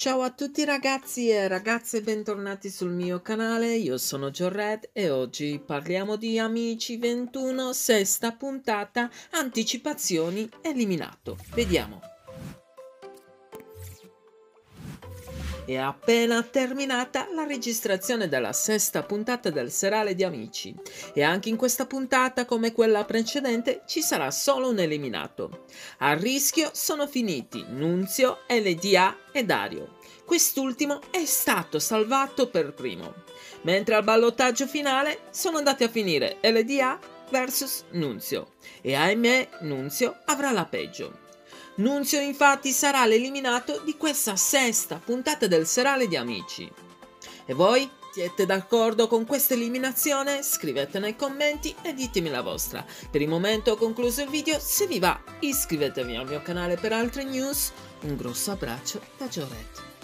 Ciao a tutti ragazzi e ragazze, bentornati sul mio canale, io sono Jorred e oggi parliamo di Amici 21, sesta puntata, anticipazioni, eliminato. Vediamo. È appena terminata la registrazione della sesta puntata del serale di Amici e anche in questa puntata, come quella precedente, ci sarà solo un eliminato. A rischio sono finiti Nunzio, LDA e Dario. Quest'ultimo è stato salvato per primo, mentre al ballottaggio finale sono andati a finire LDA vs Nunzio e ahimè Nunzio avrà la peggio. Nunzio infatti sarà l'eliminato di questa sesta puntata del serale di Amici. E voi? Siete d'accordo con questa eliminazione? Scrivete nei commenti e ditemi la vostra. Per il momento ho concluso il video, se vi va iscrivetevi al mio canale per altre news. Un grosso abbraccio da Giorette.